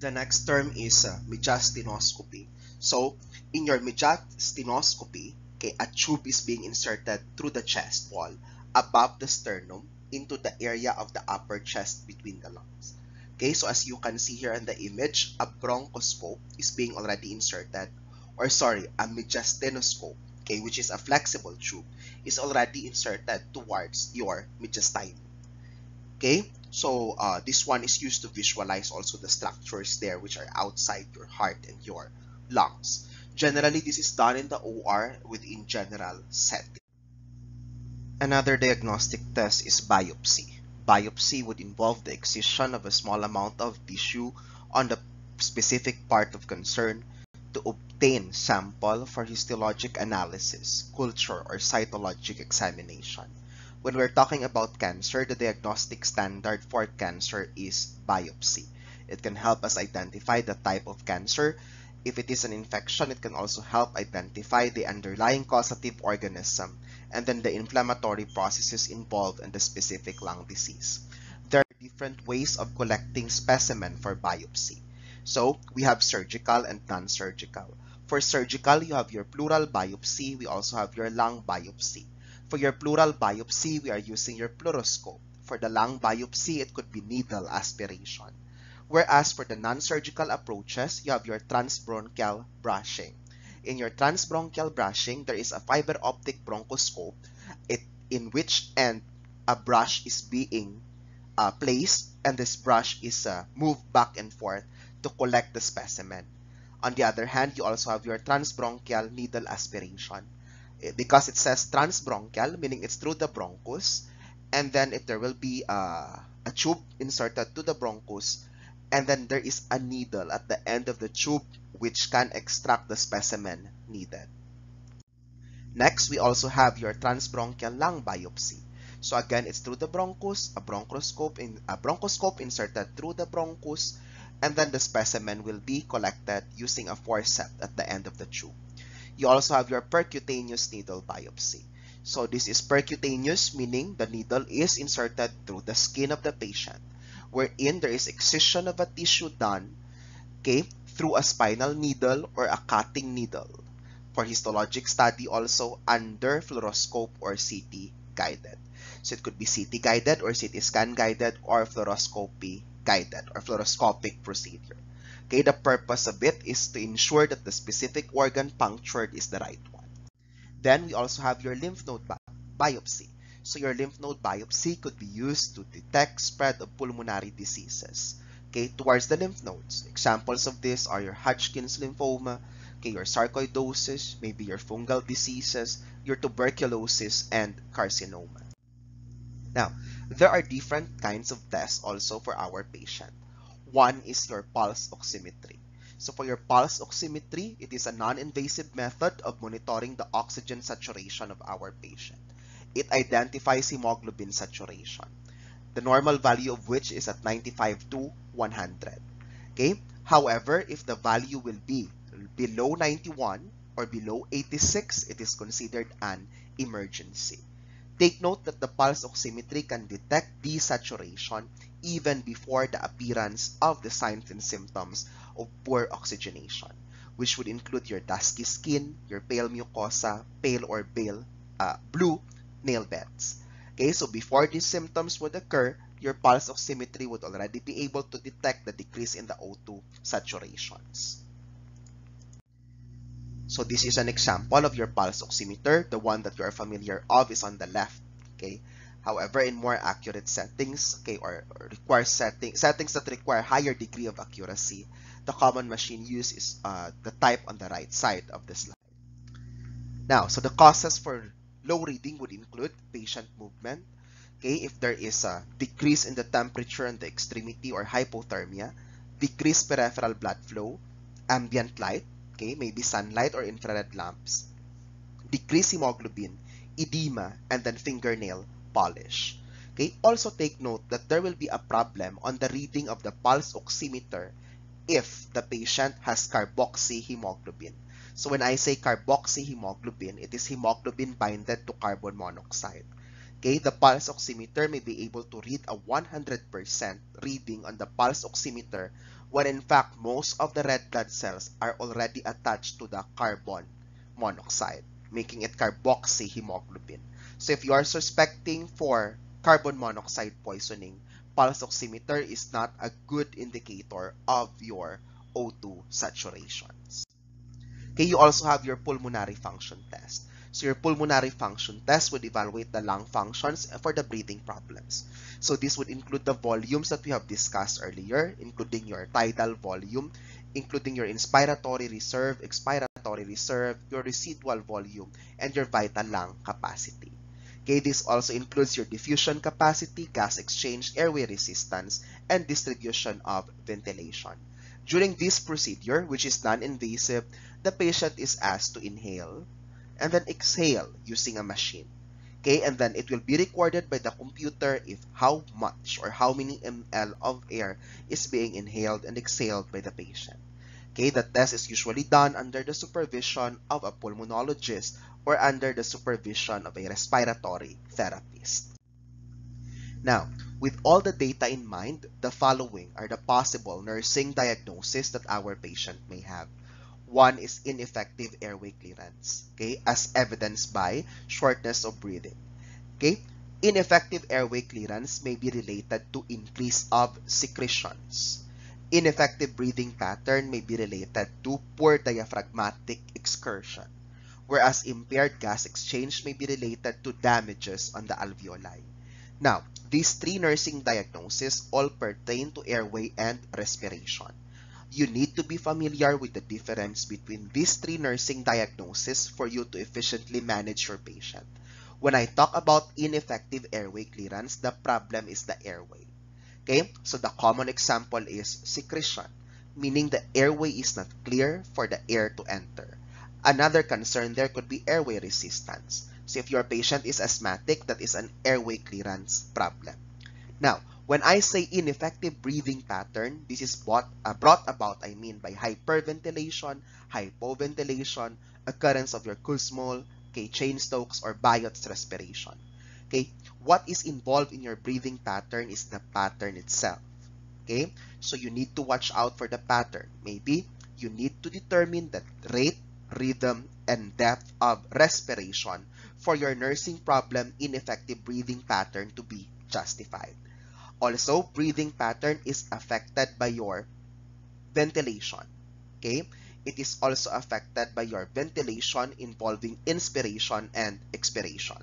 The next term is uh, mediastinoscopy. So in your mediastinoscopy, okay, a tube is being inserted through the chest wall above the sternum into the area of the upper chest between the lungs. Okay, so as you can see here in the image, a bronchoscope is being already inserted, or sorry, a mediastinoscope, okay, which is a flexible tube, is already inserted towards your mediastinum. Okay, so uh, this one is used to visualize also the structures there which are outside your heart and your lungs. Generally, this is done in the OR within general setting. Another diagnostic test is biopsy. Biopsy would involve the excision of a small amount of tissue on the specific part of concern to obtain sample for histologic analysis, culture, or cytologic examination. When we're talking about cancer, the diagnostic standard for cancer is biopsy. It can help us identify the type of cancer. If it is an infection, it can also help identify the underlying causative organism and then the inflammatory processes involved in the specific lung disease. There are different ways of collecting specimen for biopsy. So we have surgical and non-surgical. For surgical, you have your pleural biopsy. We also have your lung biopsy. For your pleural biopsy, we are using your pleuroscope. For the lung biopsy, it could be needle aspiration. Whereas for the non-surgical approaches, you have your transbronchial brushing in your transbronchial brushing, there is a fiber optic bronchoscope it, in which end a brush is being uh, placed and this brush is uh, moved back and forth to collect the specimen. On the other hand, you also have your transbronchial needle aspiration. Because it says transbronchial, meaning it's through the bronchus, and then if there will be uh, a tube inserted to the bronchus, and then there is a needle at the end of the tube which can extract the specimen needed. Next, we also have your transbronchial lung biopsy. So again, it's through the bronchus, a bronchoscope, in, a bronchoscope inserted through the bronchus, and then the specimen will be collected using a forceps at the end of the tube. You also have your percutaneous needle biopsy. So this is percutaneous, meaning the needle is inserted through the skin of the patient wherein there is excision of a tissue done okay, through a spinal needle or a cutting needle. For histologic study also under fluoroscope or CT guided. So it could be CT guided or CT scan guided or fluoroscopy guided or fluoroscopic procedure. Okay, the purpose of it is to ensure that the specific organ punctured is the right one. Then we also have your lymph node bi biopsy. So your lymph node biopsy could be used to detect spread of pulmonary diseases okay, towards the lymph nodes. Examples of this are your Hodgkin's lymphoma, okay, your sarcoidosis, maybe your fungal diseases, your tuberculosis, and carcinoma. Now, there are different kinds of tests also for our patient. One is your pulse oximetry. So for your pulse oximetry, it is a non-invasive method of monitoring the oxygen saturation of our patient. It identifies hemoglobin saturation, the normal value of which is at 95 to 100. Okay? However, if the value will be below 91 or below 86, it is considered an emergency. Take note that the pulse oximetry can detect desaturation even before the appearance of the signs and symptoms of poor oxygenation, which would include your dusky skin, your pale mucosa, pale or pale uh, blue nail beds. Okay, so before these symptoms would occur, your pulse oximetry would already be able to detect the decrease in the O2 saturations. So this is an example of your pulse oximeter. The one that you are familiar of is on the left. Okay. However, in more accurate settings, okay, or, or require setting, settings that require higher degree of accuracy, the common machine used is uh, the type on the right side of the slide. Now, so the causes for low reading would include patient movement, okay, if there is a decrease in the temperature in the extremity or hypothermia, decreased peripheral blood flow, ambient light, okay, maybe sunlight or infrared lamps, decreased hemoglobin, edema, and then fingernail polish. Okay, also take note that there will be a problem on the reading of the pulse oximeter if the patient has carboxyhemoglobin. So when I say carboxyhemoglobin, it is hemoglobin binded to carbon monoxide. Okay, the pulse oximeter may be able to read a 100% reading on the pulse oximeter when in fact most of the red blood cells are already attached to the carbon monoxide, making it carboxyhemoglobin. So if you are suspecting for carbon monoxide poisoning, pulse oximeter is not a good indicator of your O2 saturations. Okay, you also have your pulmonary function test. So your pulmonary function test would evaluate the lung functions for the breathing problems. So this would include the volumes that we have discussed earlier, including your tidal volume, including your inspiratory reserve, expiratory reserve, your residual volume, and your vital lung capacity. Okay, this also includes your diffusion capacity, gas exchange, airway resistance, and distribution of ventilation. During this procedure, which is non-invasive, the patient is asked to inhale, and then exhale using a machine. Okay, and then it will be recorded by the computer if how much or how many ml of air is being inhaled and exhaled by the patient. Okay, the test is usually done under the supervision of a pulmonologist or under the supervision of a respiratory therapist. Now, with all the data in mind, the following are the possible nursing diagnoses that our patient may have. One is ineffective airway clearance, okay, as evidenced by shortness of breathing. Okay, ineffective airway clearance may be related to increase of secretions. Ineffective breathing pattern may be related to poor diaphragmatic excursion, whereas impaired gas exchange may be related to damages on the alveoli. Now, these three nursing diagnoses all pertain to airway and respiration you need to be familiar with the difference between these three nursing diagnoses for you to efficiently manage your patient. When I talk about ineffective airway clearance, the problem is the airway. Okay, so the common example is secretion, meaning the airway is not clear for the air to enter. Another concern there could be airway resistance. So if your patient is asthmatic, that is an airway clearance problem. Now, when I say ineffective breathing pattern, this is brought, uh, brought about, I mean, by hyperventilation, hypoventilation, occurrence of your Kussmaul, okay, Cheyne-Stokes, or Biot's respiration. Okay, what is involved in your breathing pattern is the pattern itself. Okay, so you need to watch out for the pattern. Maybe you need to determine the rate, rhythm, and depth of respiration for your nursing problem ineffective breathing pattern to be justified. Also, breathing pattern is affected by your ventilation. Okay? It is also affected by your ventilation involving inspiration and expiration.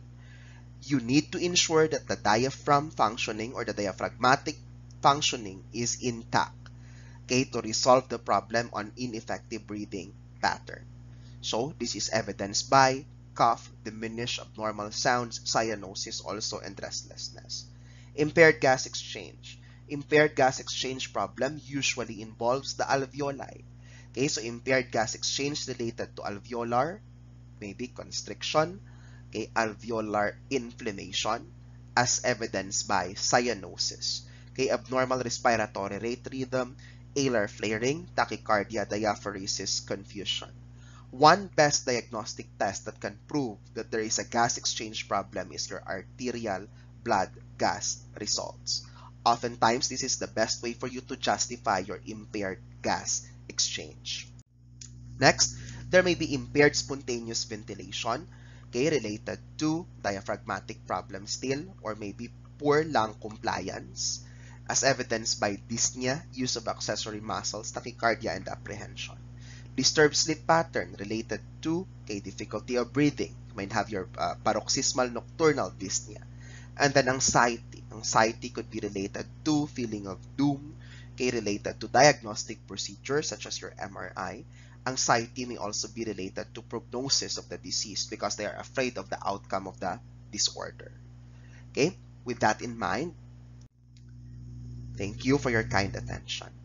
You need to ensure that the diaphragm functioning or the diaphragmatic functioning is intact okay, to resolve the problem on ineffective breathing pattern. So, this is evidenced by cough, diminished abnormal sounds, cyanosis also, and restlessness. Impaired gas exchange. Impaired gas exchange problem usually involves the alveoli. Okay, so impaired gas exchange related to alveolar, maybe constriction, okay, alveolar inflammation, as evidenced by cyanosis. Okay, abnormal respiratory rate rhythm, alar flaring, tachycardia, diaphoresis, confusion. One best diagnostic test that can prove that there is a gas exchange problem is your arterial blood gas results. Oftentimes, this is the best way for you to justify your impaired gas exchange. Next, there may be impaired spontaneous ventilation, okay, related to diaphragmatic problem still, or maybe poor lung compliance, as evidenced by dyspnea, use of accessory muscles, tachycardia, and apprehension. Disturbed sleep pattern related to okay, difficulty of breathing. You might have your uh, paroxysmal nocturnal dyspnea. And then anxiety. Anxiety could be related to feeling of doom, okay, related to diagnostic procedures such as your MRI. Anxiety may also be related to prognosis of the disease because they are afraid of the outcome of the disorder. Okay, with that in mind, Thank you for your kind attention.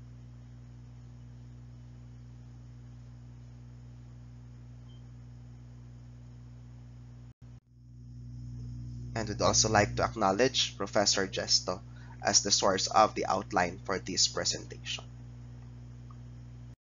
And would also like to acknowledge Professor Gesto as the source of the outline for this presentation.